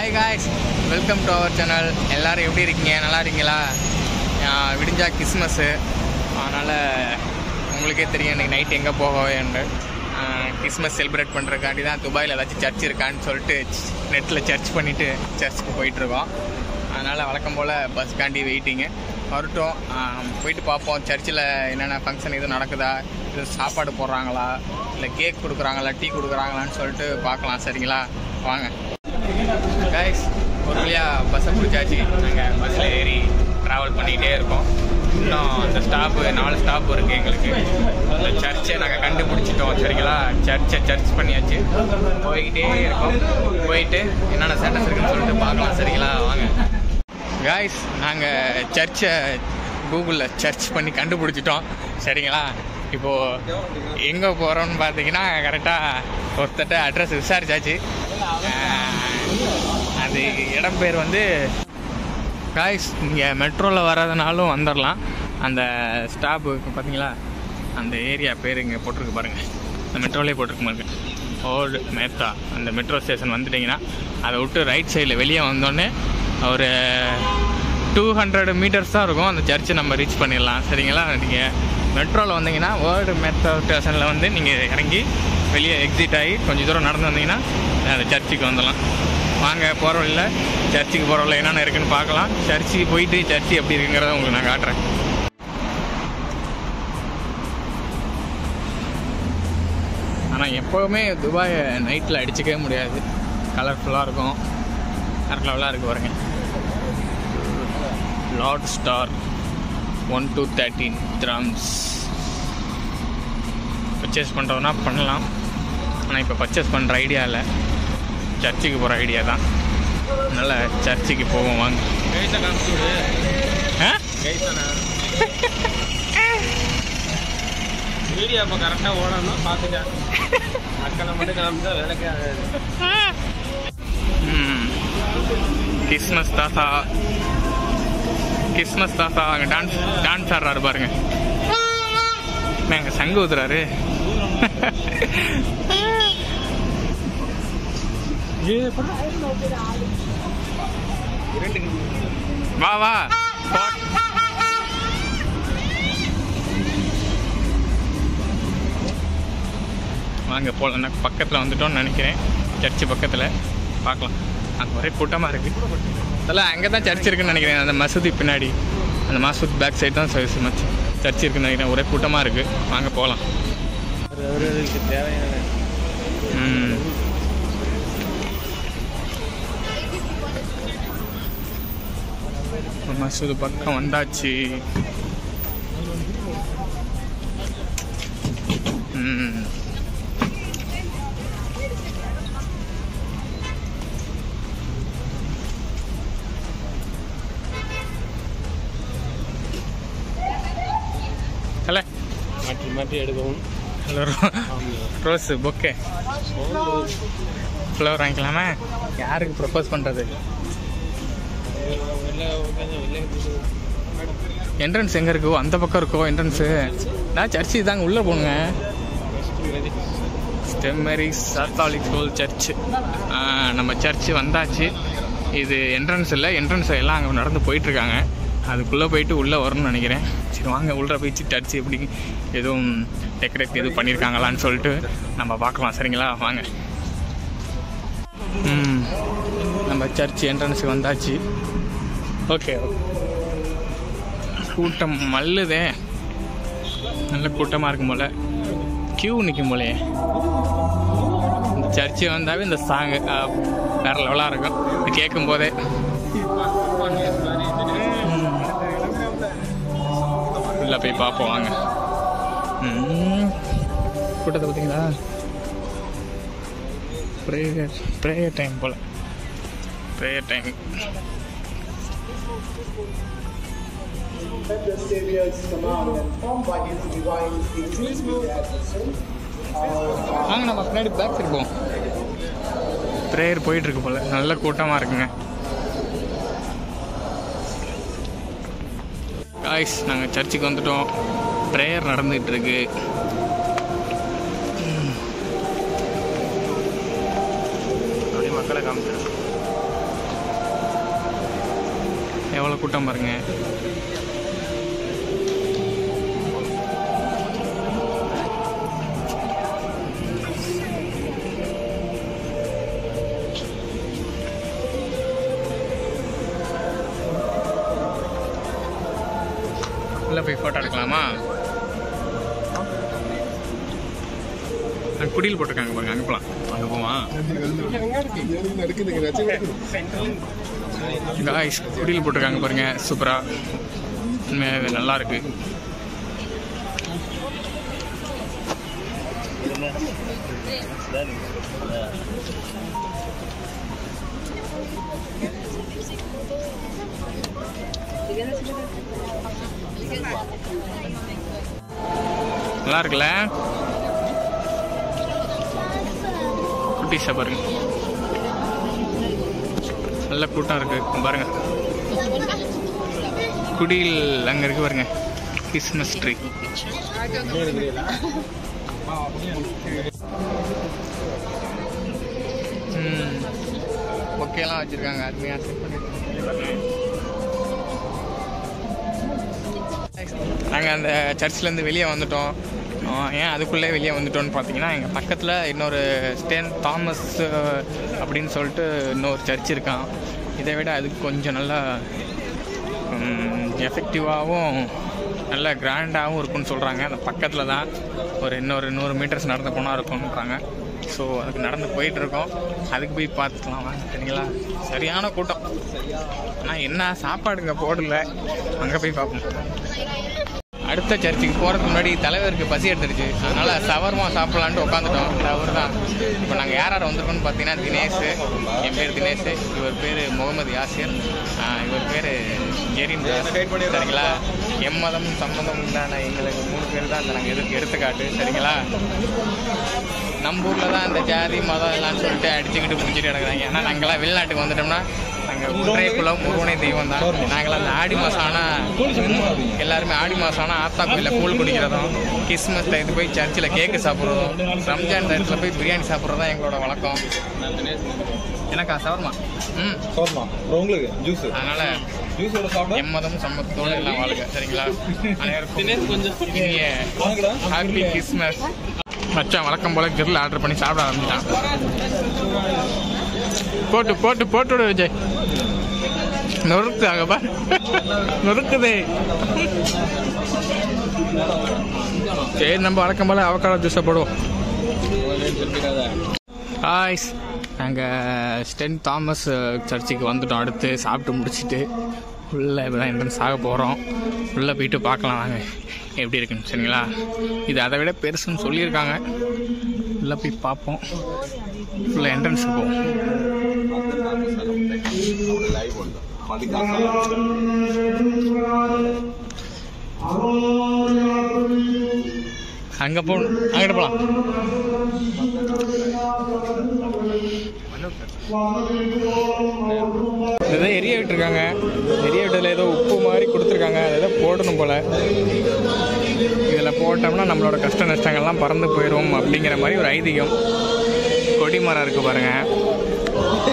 Hi guys welcome to our channel எல்லோரும் எப்படி இருக்கீங்க? நல்லா இருக்கீங்களா? விடிஞ்சா கிறிஸ்மஸ்ஸு அதனால் உங்களுக்கே தெரியும் இன்றைக்கி நைட் எங்கே போகவேன்னு கிறிஸ்மஸ் செலிப்ரேட் பண்ணுறக்காண்டி தான் துபாயில் ஏதாச்சும் சர்ச் இருக்கான்னு சொல்லிட்டு நெட்டில் சர்ச் பண்ணிவிட்டு சர்ச்சுக்கு போயிட்டுருக்கோம் அதனால் வழக்கம் போல் பஸ்க்காண்டி வெயிட்டிங்கு வரட்டும். போயிட்டு பார்ப்போம். சர்ச்சில் என்னென்ன ஃபங்க்ஷன் எதுவும் நடக்குதா? இது சாப்பாடு போடுறாங்களா? இல்லை கேக் கொடுக்குறாங்களா? டீ கொடுக்குறாங்களான்னு சொல்லிட்டு பார்க்கலாம். சரிங்களா? வாங்க. கைஸ் ஒரு வழியாக பஸ்ஸை பிடிச்சாச்சு. நாங்கள் பஸ்ஸில் ஏறி ட்ராவல் பண்ணிக்கிட்டே இருக்கோம். இன்னும் அந்த ஸ்டாப்பு நாலு ஸ்டாப் இருக்குது எங்களுக்கு. அந்த சர்ச்சை நாங்கள் கண்டுபிடிச்சிட்டோம் சரிங்களா? சர்ச்சை சர்ச் பண்ணியாச்சு. போய்கிட்டே இருக்கோம். போயிட்டு என்னென்ன ஸ்டேட்டஸ் இருக்குன்னு சொல்லிட்டு பார்க்கலாம் சரிங்களா? வாங்க. காய்ஸ் நாங்கள் சர்ச்சை கூகுளில் சர்ச் பண்ணி கண்டுபிடிச்சிட்டோம் சரிங்களா? இப்போது எங்கே போகிறோம்னு பார்த்தீங்கன்னா கரெக்டாக ஒருத்தட்ட அட்ரஸ் விசாரிச்சாச்சு. அந்த இடம் பேர் வந்து காய்ஸ் நீங்கள் மெட்ரோவில் வர்றதுனாலும் வந்துடலாம் அந்த ஸ்டாப்பு பார்த்தீங்களா அந்த ஏரியா பேர் இங்கே போட்டிருக்கு பாருங்கள் அந்த மெட்ரோலே போட்டிருக்கு பாருங்க. ஓல்டு மேத்தா அந்த மெட்ரோ ஸ்டேஷன் வந்துட்டிங்கன்னா அதை விட்டு ரைட் சைடில் வெளியே வந்தோடனே ஒரு டூ ஹண்ட்ரட் மீட்டர்ஸ் தான் இருக்கும். அந்த சர்ச்சை நம்ம ரீச் பண்ணிடலாம். சரிங்களா? நீங்கள் மெட்ரோவில் வந்தீங்கன்னா வேர்ல்டு மெட்ரோ ஸ்டேஷனில் வந்து நீங்கள் இறங்கி வெளியே எக்ஸிட் ஆகி கொஞ்சம் தூரம் நடந்து வந்தீங்கன்னா அந்த சர்ச்சுக்கு வந்துடலாம். வாங்க போகிற வழியில் சர்ச்சுக்கு போகிற வழியில் என்னென்ன இருக்குன்னு பார்க்கலாம். சர்ச்சுக்கு போயிட்டு சர்ச்சு எப்படி இருக்குங்கிறத உங்களுக்கு நான் காட்டுறேன். ஆனால் எப்போவுமே துபாயை நைட்டில் அடிச்சுக்கவே முடியாது. கலர்ஃபுல்லாக இருக்கும். கலர்ஃபுல்லாக லெவலாக இருக்கு பாருங்க. Lord star one two thirteen drums purchase பண்ணுறதுனா பண்ணலாம். ஆனால் இப்போ பர்ச்சேஸ் பண்ணுற ஐடியா இல்லை. சர்ச்சுக்கு போகிற ஐடியா தான். அதனால் சர்ச்சுக்கு போவோம் வாங்க. வீடியோ அப்போ கரெக்டாக ஓடணும் பார்த்துட்டேன் மக்களை மட்டும் காமிச்சா வேலைக்கே ஆகாது. கிறிஸ்மஸ் தாத்தா. கிறிஸ்மஸ் தாத்தா அங்கே டான்ஸ் டான்ஸ் ஆடுறாரு பாருங்க. எங்க சங்கு வா வா. வாங்க போகலாம் பக்கத்தில் வந்துட்டோம்னு நினைக்கிறேன். சர்ச்சு பக்கத்தில். பார்க்கலாம். அங்கே ஒரே கூட்டமாக இருக்குது அதெல்லாம் அங்கே தான் சர்ச் இருக்குன்னு நினைக்கிறேன். அந்த மசூதி பின்னாடி. அந்த மசூத் பேக் சைடு தான் சர்ச் மச் சர்ச் இருக்குன்னு நினைக்கிறேன். ஒரே கூட்டமாக இருக்குது வாங்க போகலாம் தேவையான மசூது பக்கம் வந்தாச்சு. ஹலோ. மாற்றி மாற்றி எடுக்கவும். Hello rose bouquet. ஃப்ளவர் வாங்கிக்கலாமா? யாருக்கு ப்ரப்போஸ் பண்ணுறது என்ட்ரன்ஸ் எங்கே இருக்கோ? அந்த பக்கம் இருக்கோ? என்ட்ரன்ஸு நான் சர்ச்சு தாங்க உள்ளே போனுங்க St Mary Catholic school church நம்ம சர்ச்சு வந்தாச்சு. இது என்ட்ரன்ஸ் இல்லை. என்ட்ரன்ஸ் எல்லாம் அங்கே நடந்து போயிட்டுருக்காங்க. அதுக்குள்ளே போயிட்டு உள்ளே வரணும்னு நினைக்கிறேன். சரி வாங்க. உள்ளே போய்ச்சு சர்ச்சு எப்படி எதுவும் டெக்கரேட் எதுவும் பண்ணியிருக்காங்களான்னு சொல்லிட்டு நம்ம பார்க்கலாம். சரிங்களா? வாங்க. நம்ம சர்ச் என்ட்ரன்ஸுக்கு வந்தாச்சு. ஓகே. கூட்டம் மல்லுதே. நல்ல கூட்டமாக இருக்கும் போல. கியூ நிற்கும் போலயே. இந்த சர்ச்சு வந்தாவே இந்த சாங்கு வேற லெவலாக இருக்கும். இது கேட்கும் போதே. உள்ள போய் பார்ப்போம் வாங்க. கூட்டத்தை பார்த்தீங்களா? Prayer prayer time pole. Prayer time Let the Savior's command and formed by his divine speeches with their consent. வாங்க நம்ம பின்னாடி பேக் சைடு ப்ரேயர் போயிட்டுருக்கு போல. நல்ல கூட்டமாக இருக்குங்க. காய்ஸ் நாங்கள் சர்ச்சுக்கு வந்துட்டோம். ப்ரேயர் நடந்துகிட்ருக்கு எவ்வளோ கூட்டம் பாருங்க. உள்ள போய் ஃபோட்டோ எடுக்கலாமா? அங்க குடியில் போட்டிருக்காங்க பாருங்க அங்கே போகலாம் அங்கே போவான் காய்ஸ் குடியில் போட்டிருக்காங்க பாருங்க. சூப்பரா. நல்லா இருக்கு. நல்லா இருக்குல்ல? குட்டி பாருங்க. நல்ல கூட்டம் இருக்கு. பாருங்க. குடியில் அங்க இருக்கு பாருங்க. கிறிஸ்மஸ் ட்ரீ ஒக்கேலாம் வச்சிருக்காங்க. அருமையா செட் பண்ணிருக்காங்க நாங்கள் அந்த சர்ச்லேருந்து வெளியே வந்துட்டோம். ஏன் அதுக்குள்ளே வெளியே வந்துட்டோன்னு பார்த்தீங்கன்னா எங்கள் பக்கத்தில் இன்னொரு ஸ்டேன் தாமஸ் அப்படின்னு சொல்லிட்டு இன்னொரு சர்ச் இருக்கான். இதை விட அதுக்கு கொஞ்சம் நல்லா எஃபெக்டிவாகவும் நல்ல கிராண்டாகவும் இருக்கும்னு சொல்கிறாங்க அந்த பக்கத்தில் தான் ஒரு இன்னொரு நூறு மீட்டர்ஸ் நடந்து போனால் இருக்கும்ன்றாங்க. ஸோ அதுக்கு நடந்து போயிட்டுருக்கோம் அதுக்கு போய் பார்த்துக்கலாம். வாங்க சரிங்களா? சரியான கூட்டம். ஆனால் என்ன சாப்பாடுங்க போடல. அங்கே போய் பார்ப்போம். அடுத்த சர்ச்சுக்கு போகிறதுக்கு முன்னாடி தலைவருக்கு பசி எடுத்துருச்சு. அதனால் சவர்மா சாப்பிட்லான்ட்டு உட்காந்துட்டோம் அவர் தான். இப்போ நாங்கள் யார் யார் வந்திருக்கோம்னு பார்த்தீங்கன்னா தினேஷ் என் பேர் தினேஷ் இவர் பேர் முகமது யாசிர் இவர் பேர் ஜெரின் சரிங்களா? எம்மதம் சம்மதம் இல்லாத எங்களுக்கு மூணு பேர் தான் அந்த நாங்கள் எதுக்கு எடுத்துக்காட்டு. சரிங்களா? நம்ம ஊரில் தான் இந்த ஜாதி மதம் எல்லாம் சொல்லிட்டு அடிச்சுக்கிட்டு பிடிச்சிட்டு கிடக்குறாங்க. ஏன்னா நாங்களாம் வெளிநாட்டுக்கு வந்துட்டோம்னா நாங்கள் குலம் முருகனை தெய்வம் தான். நாங்களாம் அந்த ஆடி மாதம் ஆனால் எல்லாருமே ஆடி மாதம் ஆனால் ஆத்தா கோயிலில் கூழ் குடிக்கிறதும் கிறிஸ்மஸ் டயத்துக்கு போய் சர்ச்சில் கேக்கு சாப்பிட்றதும் ரம்ஜான் டயத்தில் போய் பிரியாணி சாப்பிட்றது தான் எங்களோட வழக்கம். எனக்கா சவர்மா? ம். அப்புறம் உங்களுக்கு ஜூஸ் அதனால் ஜூஸோட சாப்பிட? எம்மதம் சம்மத்தோடு எல்லாம் வாழுங்க சரிங்களா? அனைவருக்கும் கொஞ்சம் இனிய வாங்கடா ஹாப்பி கிறிஸ்மஸ் மச்சான் வழக்கம் போல கிரில் ஆர்டர் பண்ணி சாப்பிட ஆரம்பிச்சான். போட்டு போட்டு போட்டு விடு விஜய். நொறுக்கு ஆகப்பா நொறுக்குதே. சரி நம்ம வழக்கம் போல அவக்காடோ ஜூஸை போடுவோம். ஹாய்ஸ் நாங்கள் ஸ்டென் தாமஸ் சர்ச்சுக்கு வந்துட்டோம். அடுத்து சாப்பிட்டு முடிச்சுட்டு உள்ளே இப்போ தான் என்ட்ரன்ஸ் ஆக போகிறோம் உள்ளே போயிட்டு பார்க்கலாம். நாங்கள் எப்படி இருக்குன்னு சரிங்களா? இது அதை விட பெருசுன்னு சொல்லியிருக்காங்க. உள்ளே போய் பார்ப்போம். ஃபுல்லாக என்ட்ரன்ஸ் இருக்கும். அங்கே போகணும் அங்கிட்ட போகலாம் ஏதோ எரிய விட்டுருக்காங்க. எரிய விட்டதில் ஏதோ உப்பு மாதிரி கொடுத்துருக்காங்க. அதை ஏதோ போடணும் போல். இதில் போட்டோம்னா நம்மளோட கஷ்ட நஷ்டங்கள்லாம் பறந்து போயிடும் அப்படிங்கிற மாதிரி ஒரு ஐதீகம். கொடிமரம் இருக்குது பாருங்க.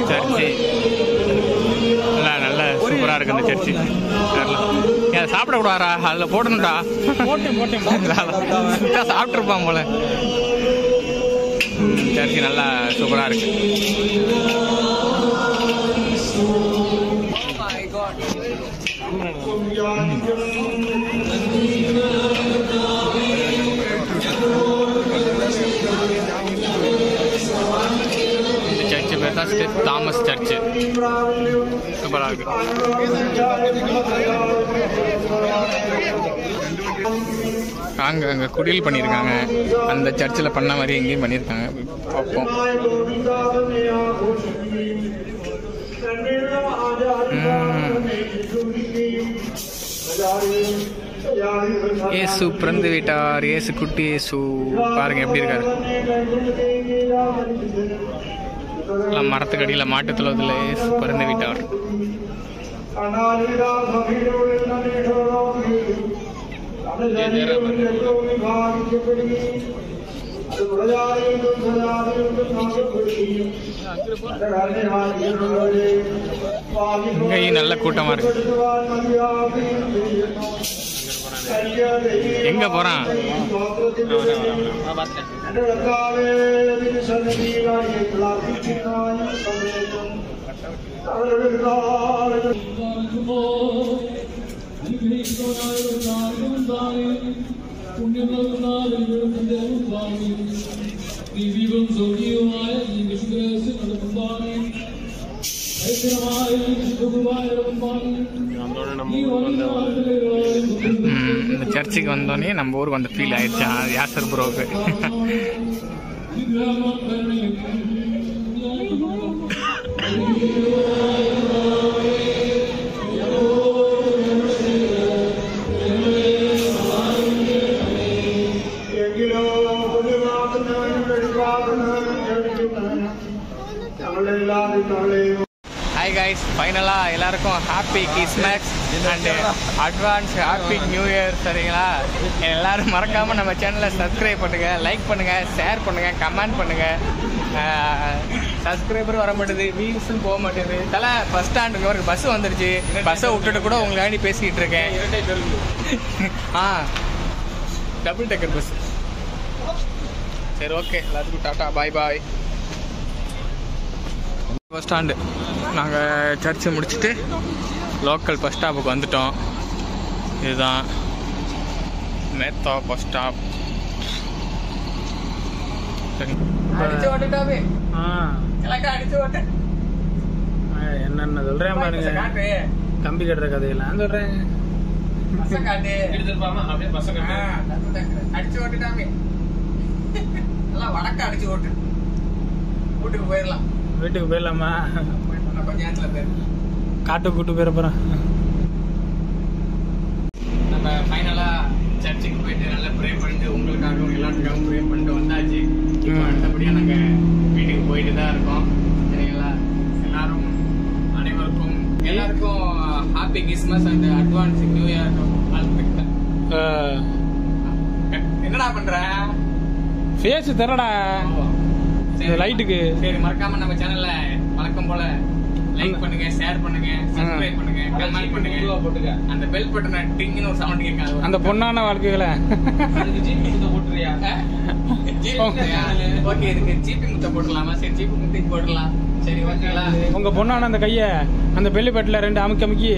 சர்ச்சு. நல்லா நல்ல சூப்பராக இருக்கு அந்த சர்ச்சு. தெரியல. ஏன் சாப்பிடக்கூடாரா அதில் போடணும்டா. சாப்பிட்ருப்பான் போல. சர்ச்சு நல்லா சூப்பராக இருக்கு. இந்த சர்ச்சு பேர் தான் தாமஸ் சர்ச்சு. சூப்பராக இருக்கு. அங்கே அங்கே குடில் பண்ணியிருக்காங்க அந்த சர்ச்சில் பண்ண மாதிரி எங்கேயும் பண்ணியிருக்காங்க பார்ப்போம் ம். இயேசு பிறந்து விட்டார். இயேசு குட்டி இயேசு. பாருங்க எப்படி இருக்காரு. எல்லாம் மரத்துக்கு அடியில் இயேசு பிறந்து விட்டார். இங்கேயும் நல்ல கூட்டமா இருக்கு. எங்க போறான் அதோட நம்ம ஊருக்கு வந்த ம், இந்த சர்ச்சுக்கு வந்தோடனே நம்ம ஊருக்கு வந்து ஃபீல் ஆயிடுச்சு. யாசர் ப்ரோக்கு ஹாய் கைஸ் ஃபைனலாக எல்லாருக்கும் happy Christmas and advance happy new year சரிங்களா? எல்லாரும் மறக்காமல் நம்ம சேனலை சப்ஸ்கிரைப் பண்ணுங்கள் லைக் பண்ணுங்கள் ஷேர் பண்ணுங்கள் கமெண்ட் பண்ணுங்கள் சப்ஸ்கிரைபரும் வர மாட்டேது வியூஸும் போக மாட்டேது. தலை பஸ் ஸ்டாண்டுக்கு ஒரு பஸ் வந்துருச்சு. பஸ்ஸை விட்டுட்டு கூட உங்களுக்காண்டி பேசிக்கிட்டு இருக்கேன். ஆ டபுள் டெக்கர் பஸ் சரி ஓகே எல்லாத்துக்கும் tata bye bye bus stand நாங்கள் சர்ச்சை முடிச்சுட்டு லோக்கல் பஸ் ஸ்டாப்புக்கு வந்துட்டோம். இதுதான் மேத்தா பஸ் ஸ்டாப் என்னென்ன சொல்றேன் பாருங்க. கம்பி கட்டுற கதையெல்லாம் சொல்றேன். அடிச்சு ஓட்டுட்டாமே வடக்க அடிச்சு ஓட்டு. வீட்டுக்கு போயிடலாம். வீட்டுக்கு போயிடலாமா? காட்டு கூட்டு போயிட நம்ம ஃபைனலா சர்ச்சுக்கு போயிட்டு நல்லா ப்ரே பண்ணிட்டு உங்களுக்காகவும் எல்லாத்துக்காகவும் ப்ரே பண்ணிட்டு வந்தாச்சு. இப்போ ம். அடுத்தபடியா நாங்க வீட்டுக்கு போயிட்டு தான் இருக்கோம். சரிங்களா? எல்லாரும் அனைவருக்கும் எல்லாருக்கும் happy Christmas and advance new year வாழ்த்துக்கள். என்னடா பண்ற? ஃபேஸ் தரடா லைட்டுக்கு. சரி மறக்காம நம்ம சேனல்ல வழக்கம் போல லைக் பண்ணுங்க ஷேர் பண்ணுங்க சப்ஸ்கிரைப் பண்ணுங்க கமெண்ட் பண்ணுங்க போட்டுக்க. அந்த பெல் பட்டனை டிங்னு ஒரு சவுண்ட் கேட்காது. அந்த பொண்ணான வாழ்க்கைகளை. ஓகே இதுக்கு ஜிபி முட்டை போட்டுடலாமா சரி ஜிபி முட்டை போட்டுடலாம் சரி ஓகேங்களா உங்க பொண்ணான அந்த கைய அந்த பெல்லி பெட்டில் ரெண்டு அமுக்கி அமுக்கி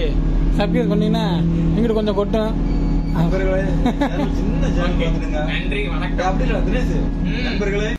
சர்ப்ரைஸ் பண்ணீங்கன்னா எங்கிட்ட கொஞ்சம் கொட்டும். நன்றி வணக்கம். நண்பர்களே.